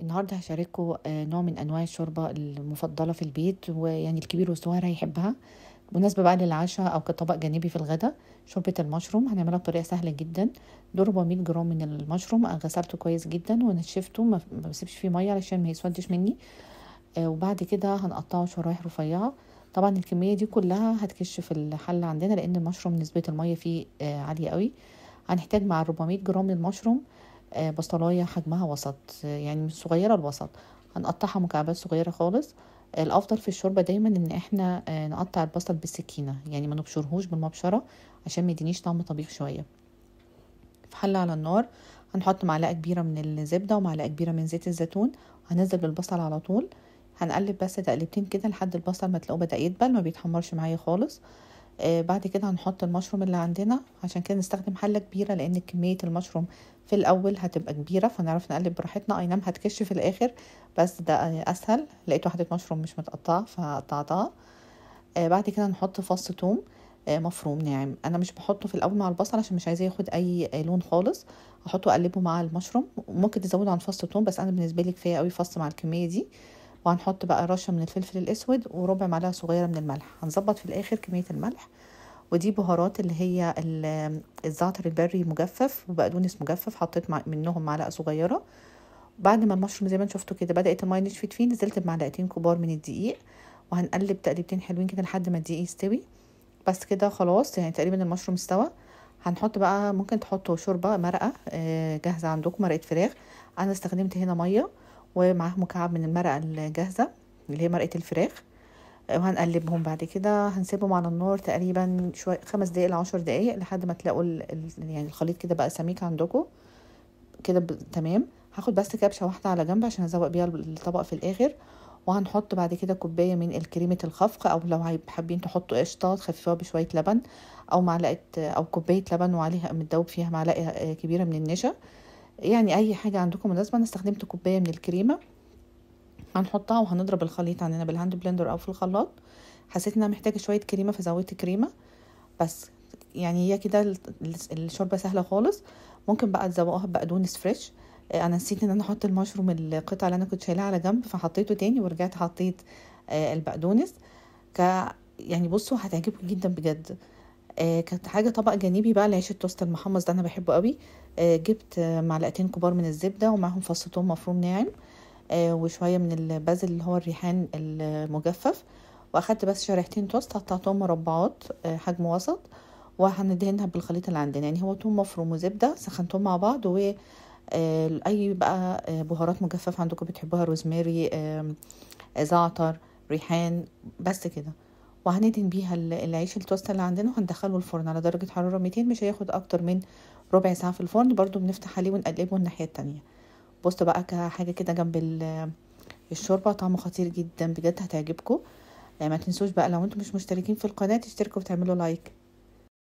النهارده هاشارككم آه، نوع من أنواع الشوربة المفضلة في البيت ويعني الكبير والصغير هيحبها. بالنسبة بقى للعشاء أو كطبق جانبي في الغدا شوربة المشروم هنعملها بطريقة سهلة جدا. دول 400 جرام من المشروم غسلته كويس جدا ونشفته ما بسيبش فيه مية علشان ما يسودش مني. آه، وبعد كده هنقطعه شرايح رفيعة. طبعا الكمية دي كلها هتكش في الحلة عندنا لأن المشروم نسبة المية فيه آه، عالية قوي. هنحتاج مع 400 جرام من المشروم آه، بصلاية حجمها وسط يعني مش صغيرة الوسط هنقطعها مكعبات صغيرة خالص. الأفضل في الشوربة دايما إن إحنا آه، نقطع البصل بالسكينة يعني ما نبشرهوش بالمبشرة عشان ما يدينيش طعم طبيخ شوية. في حلة على النار هنحط معلقة كبيرة من الزبدة ومعلقة كبيرة من زيت الزيتون وهننزل بالبصل على طول هنقلب بس تقلبتين كده لحد البصل ما تلاقوه بدأ يدبل ما بيتحمرش معايا خالص. بعد كده هنحط المشروم اللي عندنا عشان كده نستخدم حلة كبيرة لأن كمية المشروم في الأول هتبقى كبيرة فنعرف نقلب براحتنا. أي نعم هتكش في الآخر بس ده آه، أسهل. لقيت واحدة مشروم مش متقطعة فقطعتها. آه بعد كده نحط فص توم آه مفروم ناعم. أنا مش بحطه في الأول مع البصل عشان مش عايزاه ياخد أي آه، لون خالص. احطه أقلبه مع المشروم. وممكن تزودوا عن فص توم بس أنا بالنسبة لي كفاية قوي فص مع الكمية دي. وهنحط بقى رشة من الفلفل الأسود وربع معلقة صغيرة من الملح. هنظبط في الآخر كمية الملح. ودي بهارات اللي هي ال- الزعتر البري مجفف وبقدونس مجفف حطيت منهم معلقة صغيرة. بعد ما المشروم زي ما شفتوا كده بدأت المية نشفت فيه نزلت بمعلقتين كبار من الدقيق. وهنقلب تقليبتين حلوين كده لحد ما الدقيق يستوي. بس كده خلاص يعني تقريبا المشروم استوى. هنحط بقى ممكن تحطوا شوربة مرقة آه، جاهزة عندكم مرقة فراخ. أنا استخدمت هنا مية. ومعاه مكعب من المرقة الجاهزة اللي هي مرقة الفراخ. وهنقلبهم بعد كده هنسيبهم على النار تقريبا شوية خمس دقايق لعشر دقايق لحد ما تلاقوا يعني الخليط كده بقى سميك عندكم. كده. تمام. هاخد بس كبشة واحدة على جنب عشان ازوق بيها الطبق في الآخر. وهنحط بعد كده كوباية من الكريمة الخفق أو لو حابين تحطوا قشطة تخففوها بشوية لبن أو معلقة أو كوباية لبن وعليها متدوب فيها معلقة آه، كبيرة من النشا. يعني أي حاجة عندكم مناسبه أنا استخدمت كوباية من الكريمة. هنحطها وهنضرب الخليط عندنا بال hand blender أو في الخلاط. حسيت إنها محتاجة شوية كريمة فزودت كريمة. بس يعني هي كده ال- ال- الشوربة سهلة خالص. ممكن بقى تزوقوها بقدونس fresh آه، أنا نسيت إن أنا أحط المشروم القطعة اللي أنا كنت شايلها على جنب فحطيته تاني ورجعت حطيت آه، البقدونس. ك يعني بصوا هتعجبكم جدا بجد. آه، كانت حاجة طبق جانبي بقى العيش التوست المحمص ده أنا بحبه قوي. آه، جبت معلقتين كبار من الزبدة ومعاهم فص ثوم مفروم ناعم آه، وشوية من البازل اللي هو الريحان المجفف. وأخدت بس شريحتين توست قطعتهم مربعات آه، حجم وسط وهندهنها بالخليط اللي عندنا. يعني هو توم مفروم وزبدة سخنتهم مع بعض و آه، أي بقى آه، بهارات مجففة عندكم بتحبوها روزماري آه، زعتر ريحان بس كده. وهندهن بيها ال- العيش التوست اللي عندنا وهندخله الفرن على درجة حرارة 200 مش هياخد أكتر من ربع ساعة في الفرن. برضو بنفتح عليه ونقلبه الناحية التانية. بصوا بقى كحاجة كده جنب ال- الشوربة طعمه خطير جدا بجد هتعجبكم آه، ما تنسوش بقى لو أنتم مش مشتركين في القناة تشتركوا وتعملوا لايك